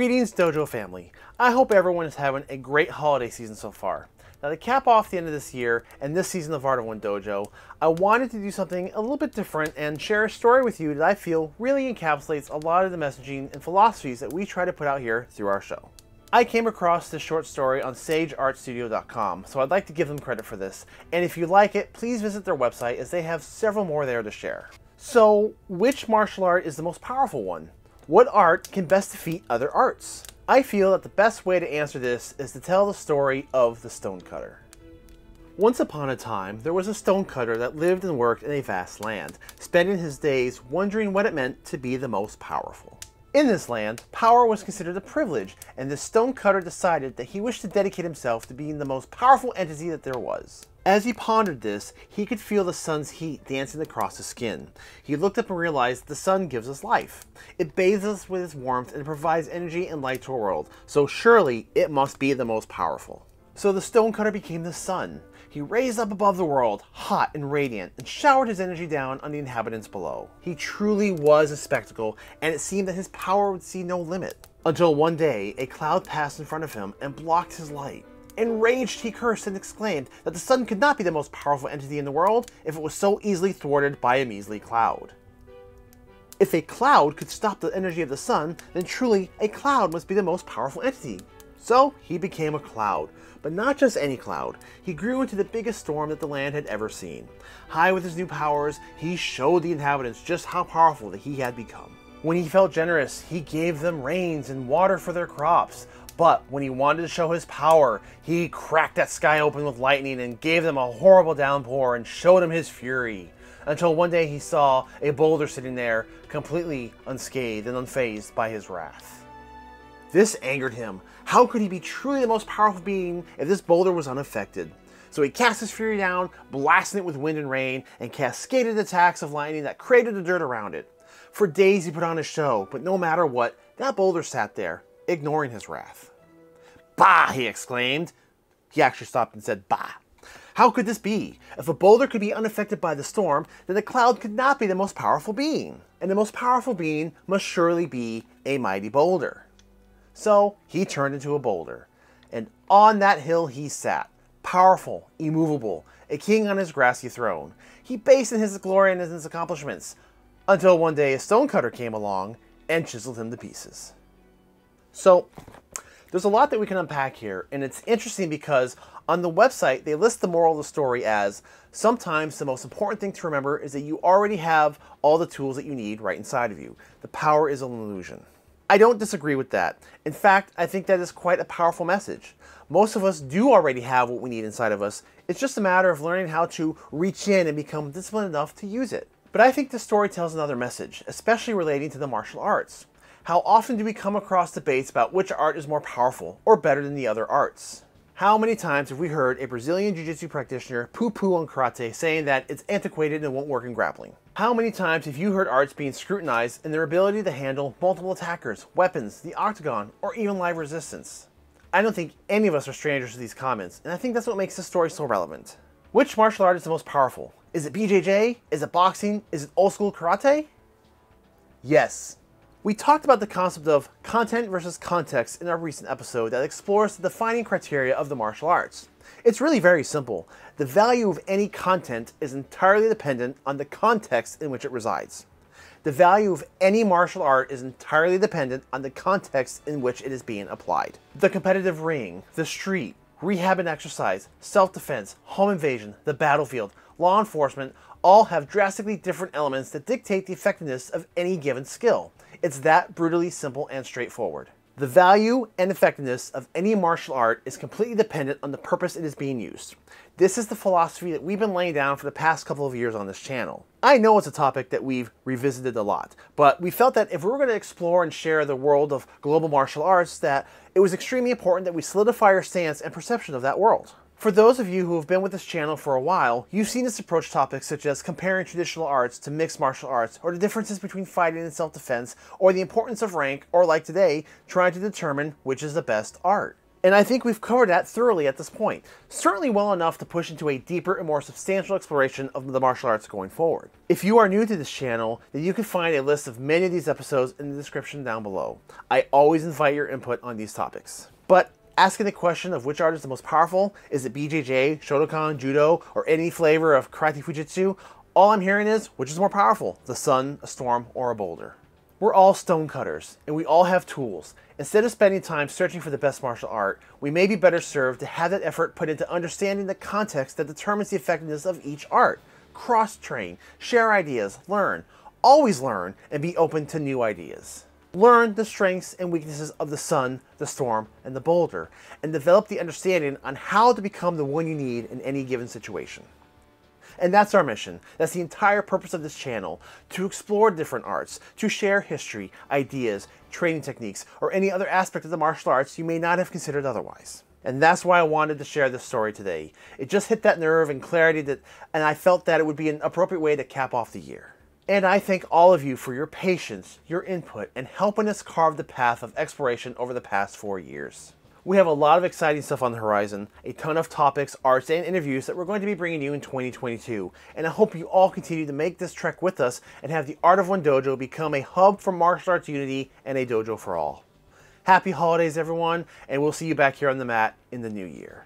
Greetings Dojo family. I hope everyone is having a great holiday season so far. Now to cap off the end of this year and this season of Art of One Dojo, I wanted to do something a little bit different and share a story with you that I feel really encapsulates a lot of the messaging and philosophies that we try to put out here through our show. I came across this short story on sageartsstudio.com, so I'd like to give them credit for this. And if you like it, please visit their website as they have several more there to share. So, which martial art is the most powerful one? What art can best defeat other arts? I feel that the best way to answer this is to tell the story of the stonecutter. Once upon a time, there was a stonecutter that lived and worked in a vast land, spending his days wondering what it meant to be the most powerful. In this land, power was considered a privilege, and the stonecutter decided that he wished to dedicate himself to being the most powerful entity that there was. As he pondered this, he could feel the sun's heat dancing across his skin. He looked up and realized the sun gives us life. It bathes us with its warmth and provides energy and light to our world, so surely it must be the most powerful. So the stonecutter became the sun. He raised up above the world, hot and radiant, and showered his energy down on the inhabitants below. He truly was a spectacle, and it seemed that his power would see no limit. Until one day, a cloud passed in front of him and blocked his light. Enraged, he cursed and exclaimed that the sun could not be the most powerful entity in the world if it was so easily thwarted by a measly cloud. If a cloud could stop the energy of the sun, then truly a cloud must be the most powerful entity. So he became a cloud, but not just any cloud. He grew into the biggest storm that the land had ever seen. High with his new powers, he showed the inhabitants just how powerful that he had become. When he felt generous, he gave them rains and water for their crops. But when he wanted to show his power, he cracked that sky open with lightning and gave them a horrible downpour and showed them his fury. Until one day he saw a boulder sitting there, completely unscathed and unfazed by his wrath. This angered him. How could he be truly the most powerful being if this boulder was unaffected? So he cast his fury down, blasting it with wind and rain, and cascaded attacks of lightning that cratered the dirt around it. For days he put on a show, but no matter what, that boulder sat there, ignoring his wrath. Bah! he exclaimed. He actually stopped and said, Bah! How could this be? If a boulder could be unaffected by the storm, then the cloud could not be the most powerful being. And the most powerful being must surely be a mighty boulder. So he turned into a boulder, and on that hill he sat, powerful, immovable, a king on his grassy throne. He based in his glory and his accomplishments, until one day a stonecutter came along and chiseled him to pieces. So, there's a lot that we can unpack here, and it's interesting because on the website they list the moral of the story as sometimes the most important thing to remember is that you already have all the tools that you need right inside of you. The power is an illusion. I don't disagree with that. In fact, I think that is quite a powerful message. Most of us do already have what we need inside of us. It's just a matter of learning how to reach in and become disciplined enough to use it. But I think the story tells another message, especially relating to the martial arts. How often do we come across debates about which art is more powerful or better than the other arts? How many times have we heard a Brazilian Jiu-Jitsu practitioner poo-poo on karate saying that it's antiquated and won't work in grappling? How many times have you heard arts being scrutinized in their ability to handle multiple attackers, weapons, the octagon, or even live resistance? I don't think any of us are strangers to these comments, and I think that's what makes this story so relevant. Which martial art is the most powerful? Is it BJJ? Is it boxing? Is it old school karate? Yes, we talked about the concept of content versus context in our recent episode that explores the defining criteria of the martial arts. It's really very simple. The value of any content is entirely dependent on the context in which it resides. The value of any martial art is entirely dependent on the context in which it is being applied. The competitive ring, the street, rehab and exercise, self-defense, home invasion, the battlefield, law enforcement all have drastically different elements that dictate the effectiveness of any given skill. It's that brutally simple and straightforward. The value and effectiveness of any martial art is completely dependent on the purpose it is being used. This is the philosophy that we've been laying down for the past couple of years on this channel. I know it's a topic that we've revisited a lot, but we felt that if we were going to explore and share the world of global martial arts, that it was extremely important that we solidify our stance and perception of that world. For those of you who have been with this channel for a while, you've seen us approach topics such as comparing traditional arts to mixed martial arts, or the differences between fighting and self-defense, or the importance of rank, or like today, trying to determine which is the best art. And I think we've covered that thoroughly at this point, certainly well enough to push into a deeper and more substantial exploration of the martial arts going forward. If you are new to this channel, then you can find a list of many of these episodes in the description down below. I always invite your input on these topics. But asking the question of which art is the most powerful, is it BJJ, Shotokan, Judo, or any flavor of Karate Jujutsu, all I'm hearing is, which is more powerful, the sun, a storm, or a boulder? We're all stonecutters, and we all have tools. Instead of spending time searching for the best martial art, we may be better served to have that effort put into understanding the context that determines the effectiveness of each art. Cross-train, share ideas, learn. Always learn and be open to new ideas. Learn the strengths and weaknesses of the sun, the storm, and the boulder, and develop the understanding on how to become the one you need in any given situation. And that's our mission. That's the entire purpose of this channel, to explore different arts, to share history, ideas, training techniques, or any other aspect of the martial arts you may not have considered otherwise. And that's why I wanted to share this story today. It just hit that nerve and clarity that, and I felt that it would be an appropriate way to cap off the year. And I thank all of you for your patience, your input, and helping us carve the path of exploration over the past four years. We have a lot of exciting stuff on the horizon, a ton of topics, arts, and interviews that we're going to be bringing you in 2022. And I hope you all continue to make this trek with us and have the Art of One Dojo become a hub for martial arts unity and a dojo for all. Happy holidays, everyone, and we'll see you back here on the mat in the new year.